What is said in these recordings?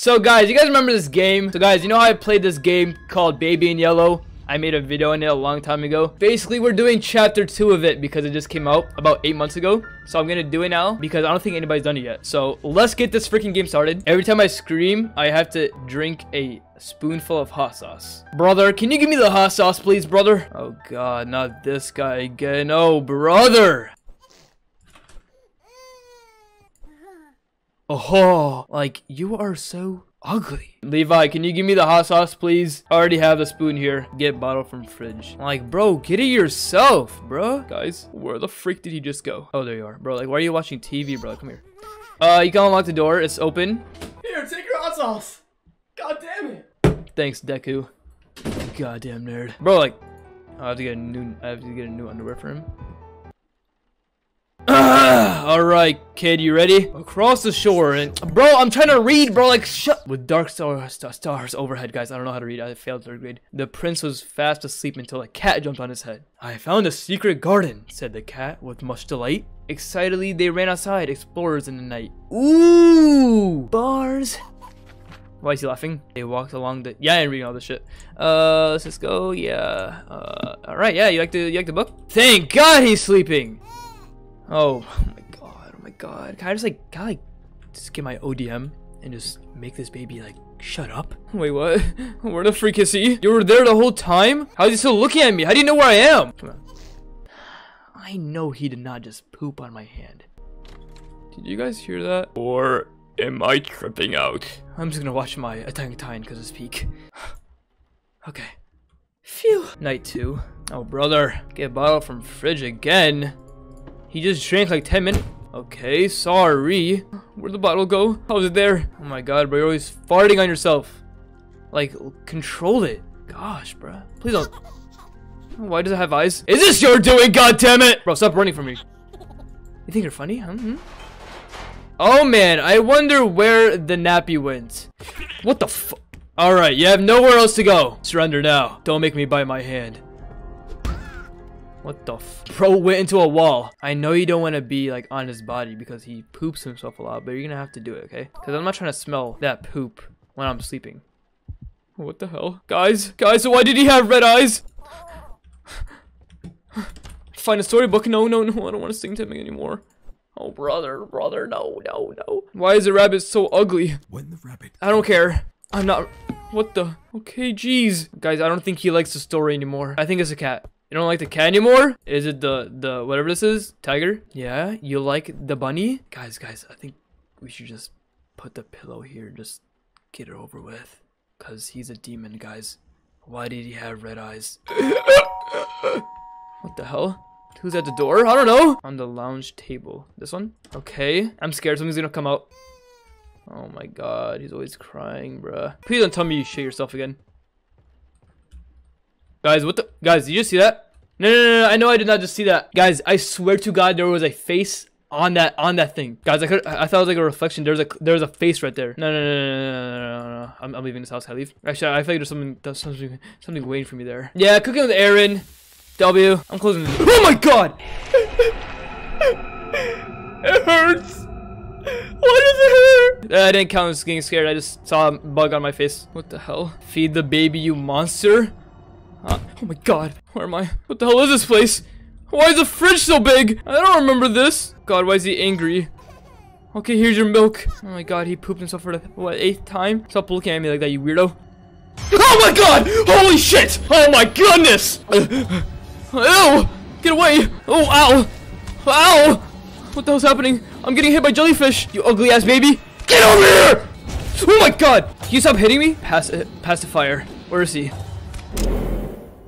So guys, you guys remember this game? So guys, you know how I played this game called Baby in Yellow? I made a video on it a long time ago. Basically, we're doing chapter 2 of it because it just came out about 8 months ago. So I'm gonna do it now because I don't think anybody's done it yet. So let's get this freaking game started. Every time I scream, I have to drink a spoonful of hot sauce. Brother, can you give me the hot sauce, please, brother? Oh god, not this guy again. Oh, brother! Oh, like, you are so ugly. Levi, can you give me the hot sauce, please? I already have the spoon here. Get bottle from fridge. Like, bro, get it yourself, bro. Guys, where the freak did he just go? Oh, there you are. Bro, like, why are you watching TV, bro? Come here. Uh, you can unlock the door. It's open. Here, take your hot sauce. God damn it. Thanks, Deku. Goddamn nerd. Bro, like, I have to get a new, I have to get a new underwear for him. All right, kid, you ready? Across the shore, and bro, I'm trying to read, bro. Like, shut. With dark star, star, stars overhead, guys. I don't know how to read. I failed third grade. The prince was fast asleep until a cat jumped on his head. I found a secret garden, said the cat with much delight. Excitedly, they ran outside, explorers in the night. Ooh, bars. Why is he laughing? They walked along the. Yeah, I'm reading all this shit. Uh, let's just go. Yeah. Uh, all right. Yeah, you like the you like the book? Thank God he's sleeping. Oh, oh my god, oh my god. Can I just like, can I like, just get my ODM and just make this baby like, shut up? Wait, what? Where the freak is he? You were there the whole time? How's he still looking at me? How do you know where I am? Come on. I know he did not just poop on my hand. Did you guys hear that? Or am I tripping out? I'm just gonna watch my Attack on Titan because it's peak. okay. Phew. Night two. Oh, brother. Get a bottle from fridge again. He just drank like 10 minutes. Okay, sorry. Where'd the bottle go? How was it there? Oh my god, bro, you're always farting on yourself. Like, control it. Gosh, bro. Please don't. Why does it have eyes? Is this your doing, God damn it! Bro, stop running from me. You think you're funny? Huh? Hmm? Oh man, I wonder where the nappy went. What the fu- Alright, you have nowhere else to go. Surrender now. Don't make me bite my hand. What the f- Bro went into a wall. I know you don't want to be like on his body because he poops himself a lot, but you're gonna have to do it, okay? Because I'm not trying to smell that poop when I'm sleeping. What the hell? Guys, guys, why did he have red eyes? Find a storybook. No, no, no, I don't want to sing to him anymore. Oh, brother, brother, no, no, no. Why is the rabbit so ugly? When the rabbit I don't care. I'm not. What the? Okay, jeez. Guys, I don't think he likes the story anymore. I think it's a cat. You don't like the cat anymore? Is it the, the, whatever this is? Tiger? Yeah? You like the bunny? Guys, guys, I think we should just put the pillow here. Just get it over with. Cause he's a demon, guys. Why did he have red eyes? what the hell? Who's at the door? I don't know. On the lounge table. This one? Okay. I'm scared something's gonna come out. Oh my god, he's always crying, bruh. Please don't tell me you shit yourself again. Guys, what the? Guys, did you see that? No, no, no, no, I know I did not just see that. Guys, I swear to God, there was a face on that on that thing. Guys, I could I thought it was like a reflection. There's a there's a face right there. No, no, no, no, no, no, no, no. I'm, I'm leaving this house. I leave? Actually, I feel like there's something there's something something waiting for me there. Yeah, cooking with Eren. W. I'm closing. This. Oh my God! it hurts. Why does it hurt? Uh, I didn't count as getting scared. I just saw a bug on my face. What the hell? Feed the baby, you monster. Uh, oh my god, where am I? What the hell is this place? Why is the fridge so big? I don't remember this. God, why is he angry? Okay, here's your milk. Oh my god, he pooped himself for the, what, eighth time? Stop looking at me like that, you weirdo. Oh my god! Holy shit! Oh my goodness! Ew! Get away! Oh, ow! Ow! What the hell's happening? I'm getting hit by jellyfish, you ugly ass baby! Get over here! Oh my god! Can you stop hitting me? Pass, uh, pacifier. Where is he?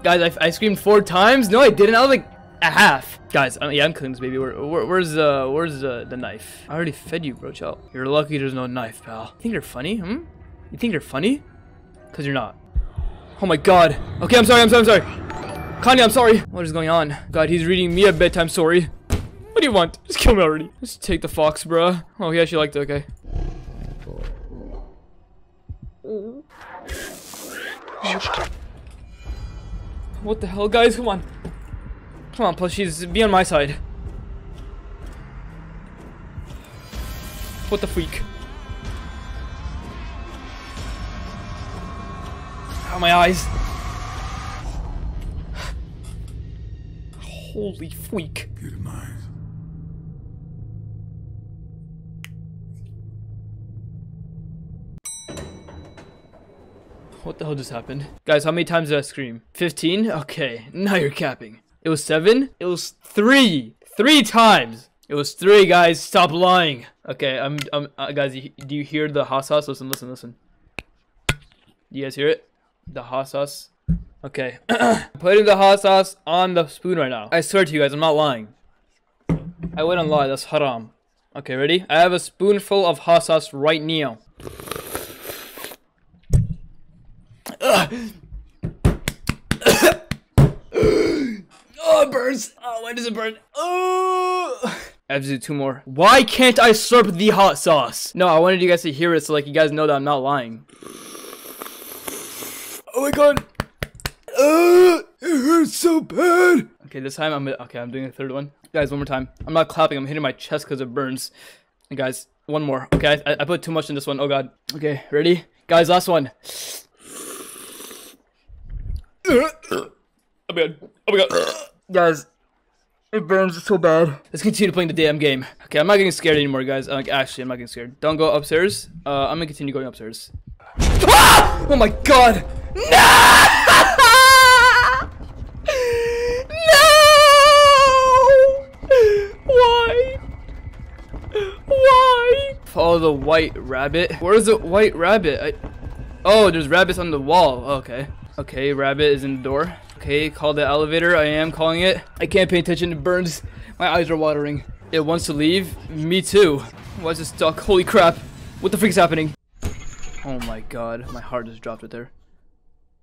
Guys, I, I screamed four times. No, I didn't. I was like a half. Guys, uh, yeah, I'm killing this baby. Where, where, where's uh, where's uh, the knife? I already fed you, bro. Chill. You're lucky there's no knife, pal. You think you're funny? Hmm? You think you're funny? Cause you're not. Oh my god. Okay, I'm sorry. I'm sorry. I'm sorry. Kanye, I'm sorry. What is going on? God, he's reading me a bedtime story. What do you want? Just kill me already. Just take the fox, bruh. Oh, he actually liked it. Okay. What the hell, guys? Come on. Come on, plushies. Be on my side. What the freak? Ow, my eyes. Holy freak. What the hell just happened? Guys, how many times did I scream? 15? Okay, now you're capping. It was 7? It was 3! Three times! It was 3, guys. Stop lying. Okay, I'm, I'm, uh, guys, do you hear the hot sauce? Listen, listen, listen. You guys hear it? The hot sauce? Okay. Putting the hot sauce on the spoon right now. I swear to you guys, I'm not lying. I wouldn't lie, that's haram. Okay, ready? I have a spoonful of hot sauce right now. oh, it burns. Oh, why does it burn? Oh. I have to do two more. Why can't I slurp the hot sauce? No, I wanted you guys to hear it so like you guys know that I'm not lying. Oh my god. Uh, it hurts so bad. Okay, this time I'm okay. I'm doing a third one, guys. One more time. I'm not clapping. I'm hitting my chest because it burns. And guys, one more. Okay, I, I put too much in this one. Oh god. Okay, ready, guys. Last one. Oh my god. Oh my god. Guys, it burns so bad. Let's continue playing the damn game. Okay, I'm not getting scared anymore, guys. Like, actually, I'm not getting scared. Don't go upstairs. Uh, I'm gonna continue going upstairs. Ah! Oh my god! No! No! Why? Why? Follow the white rabbit. Where's the white rabbit? I... Oh, there's rabbits on the wall. Okay. Okay, rabbit is in the door. Okay, call the elevator. I am calling it. I can't pay attention. It burns. My eyes are watering. It wants to leave. Me too. Why is it stuck? Holy crap. What the freak is happening? Oh my god. My heart just dropped right there.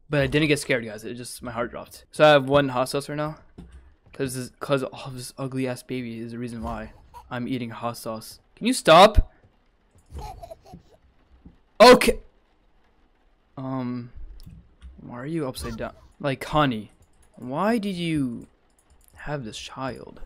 But I didn't get scared, guys. It just, my heart dropped. So I have one hot sauce right now. Because because of this ugly ass baby is the reason why I'm eating hot sauce. Can you stop? Okay. Um, why are you upside down? Like, honey, why did you have this child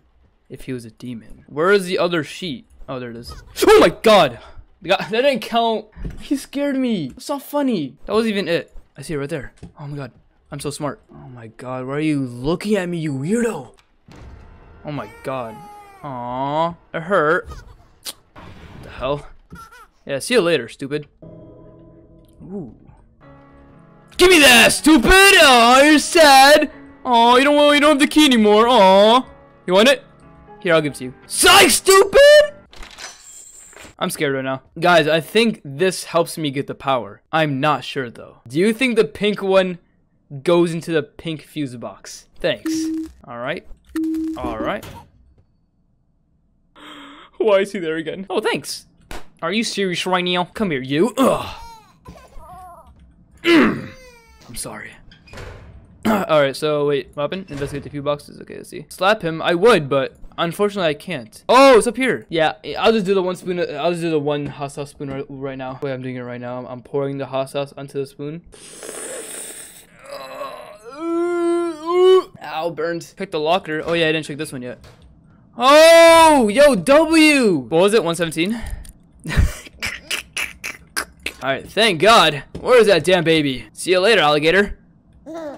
if he was a demon? Where is the other sheet? Oh, there it is. Oh my god! God, That didn't count. He scared me. It's not funny. That wasn't even it. I see it right there. Oh my god. I'm so smart. Oh my god. Why are you looking at me, you weirdo? Oh my god. Aww. It hurt. What the hell? Yeah, see you later, stupid. Ooh. Give me that, stupid! Oh, you're sad. Oh, you don't you don't have the key anymore. Oh, you want it? Here, I'll give it to you. Psych, stupid! I'm scared right now. Guys, I think this helps me get the power. I'm not sure though. Do you think the pink one goes into the pink fuse box? Thanks. Alright. Alright. Why is he there again? Oh, thanks. Are you serious right now? Come here, you. Ugh. I'm sorry. Alright, so wait, happened? Investigate the fuse boxes. Okay, let's see. Slap him. I would, but unfortunately I can't. Oh, it's up here. Yeah, I'll just do the one spoon. Uh, I'll just do the one hot sauce spoon right, right now. Wait, I'm doing it right now. I'm, I'm pouring the hot sauce onto the spoon. Ow, burned. Pick the locker. Oh yeah, I didn't check this one yet. Oh, yo, W. What was it? 117. All right, thank God. Where is that damn baby? See you later, alligator. Why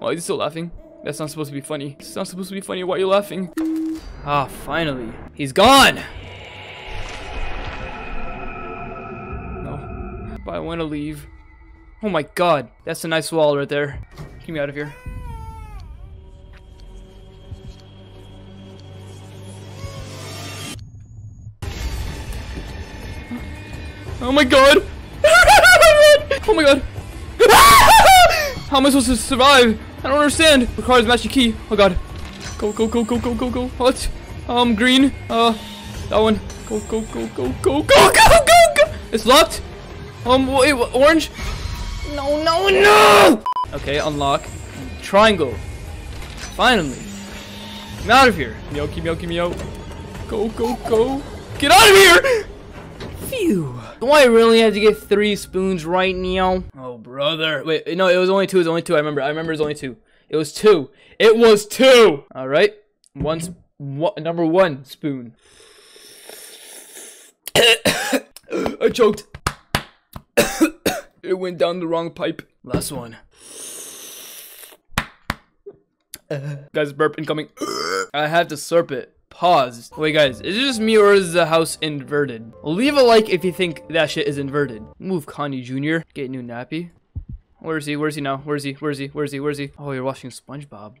are you still laughing? That's not supposed to be funny. It's not supposed to be funny. Why are you laughing? Ah, finally. He's gone! No. But I want to leave. Oh my god. That's a nice wall right there. Get me out of here. Oh my god! oh my god! How am I supposed to survive? I don't understand. Requires magic key. Oh god. Go, go, go, go, go, go, go. What? Um, green. Uh, that one. Go, go, go, go, go, go, go, go, go. It's locked. Um, wait, orange? No, no, no! Okay, unlock. Triangle. Finally. I'm out of here. Meow, meow, meow. Go, go, go. Get out of here! Phew. Do I really have to get three spoons right now? Oh, brother. Wait, no, it was only two. It was only two. I remember. I remember it was only two. It was two. It was two. All right. One, one number one spoon. I choked. It went down the wrong pipe. Last one. guys, burp incoming. I have to slurp it. Pause. Wait, guys, is it just me or is the house inverted? Leave a like if you think that shit is inverted. Move, Connie Jr. Get new nappy. Where is he? Where is he now? Where is he? Where is he? Where is he? Where is he? Oh, you're watching SpongeBob.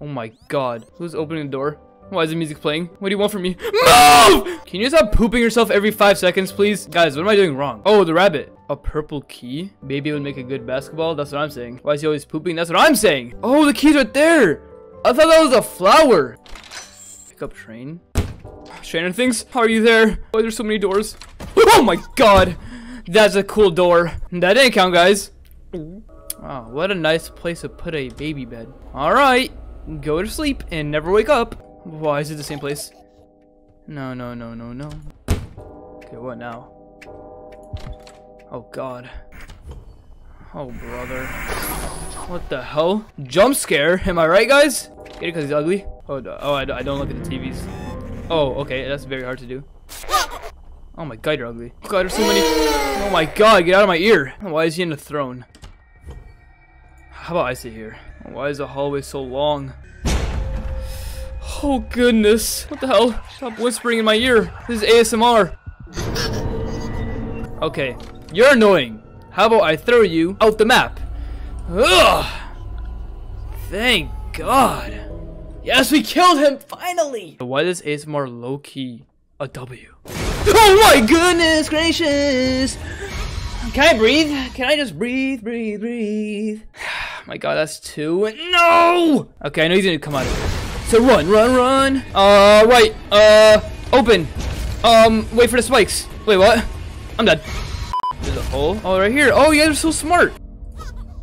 Oh my god. Who's opening the door? Why is the music playing? What do you want from me? Move! Can you stop pooping yourself every five seconds, please? Guys, what am I doing wrong? Oh, the rabbit. A purple key? Maybe it would make a good basketball? That's what I'm saying. Why is he always pooping? That's what I'm saying. Oh, the key's right there. I thought that was a flower. Up train. Stranger Things, How are you there? Why there's so many doors? Oh my god. That's a cool door. That didn't count, guys. Oh, what a nice place to put a baby bed. Alright, go to sleep and never wake up. Why is it the same place? No, no, no, no, no. Okay, what now? Oh god. Oh brother. What the hell? Jump scare? Am I right, guys? Get it because he's ugly? Oh, oh I, I don't look at the TVs. Oh, okay, that's very hard to do. Oh my god, you're ugly. God, there's so many. Oh my god, get out of my ear. Why is he in the throne? How about I sit here? Why is the hallway so long? Oh goodness. What the hell? Stop whispering in my ear. This is ASMR. Okay. You're annoying. How about I throw you out the map? Ugh. Thank God. Yes, we killed him, finally! Why is ASMR low-key a W? Oh my goodness gracious! Can I breathe? Can I just breathe, breathe, breathe? my god, that's two. No! Okay, I know he's gonna come out of here. So run, run, run. Uh, right. Uh, open. Um, wait for the spikes. Wait, what? I'm dead. There's a hole. Oh, right here. Oh, you guys are so smart.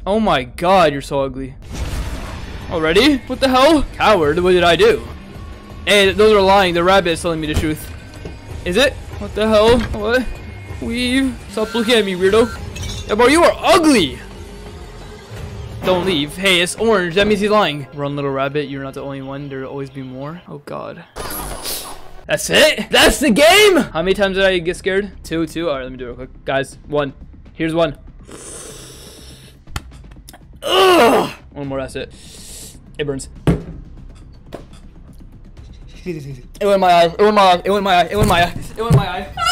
Oh my god, you're so ugly. Already? What the hell? Coward, what did I do? Hey, those are lying. The rabbit is telling me the truth. Is it? What the hell? What? Weave. Stop looking at me, weirdo. Yeah, bro, you are ugly. Don't leave. Hey, it's orange. That means he's lying. Run, little rabbit. You're not the only one. There'll always be more. Oh, God. That's it? That's the game? How many times did I get scared? Two, two. All right, let me do it real quick. Guys, one. Here's one. Ugh! One more, that's it. It burns. It went in my eye. It went in my eye. It went in my eye. It went in my eye. It went in my eye.